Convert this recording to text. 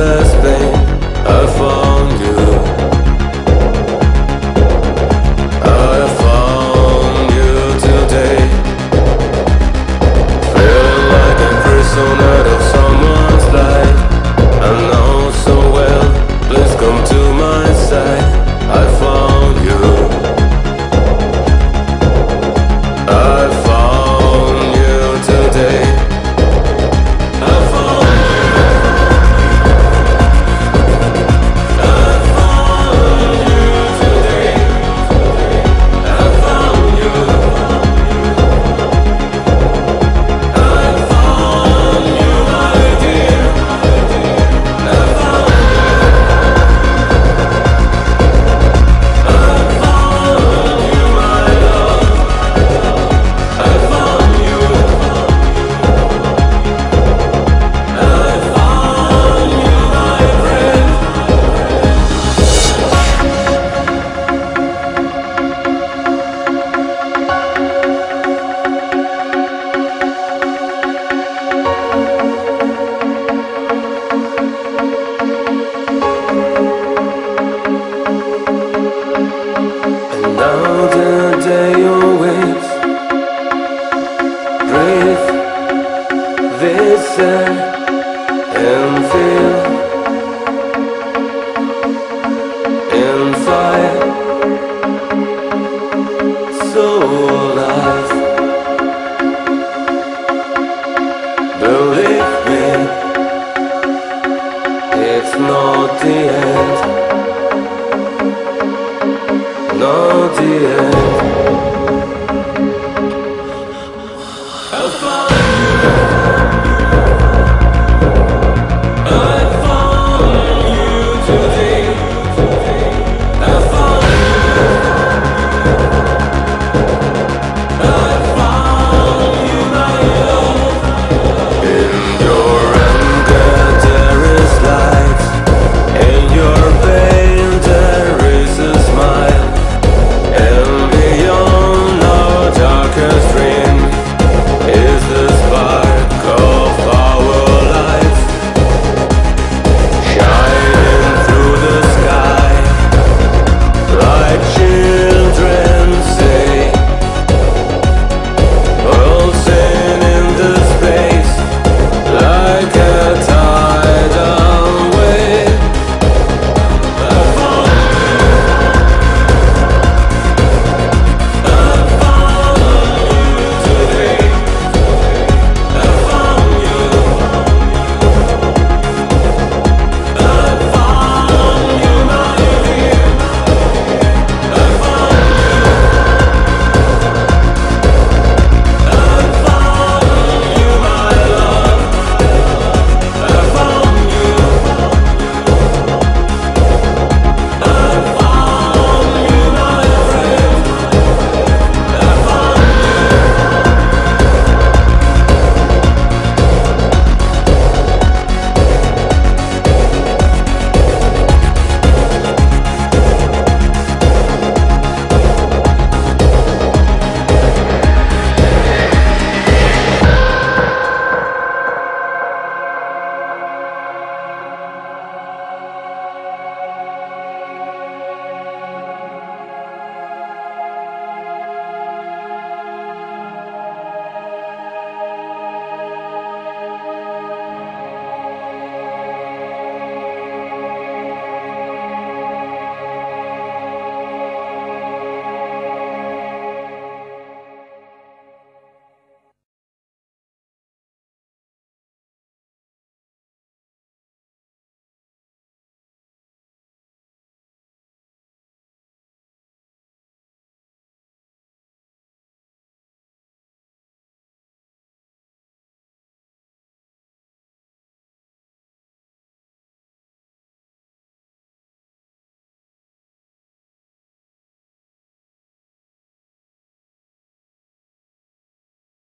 first thing I found you. I found you today. Feel like I'm prisoner of